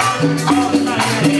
Oh,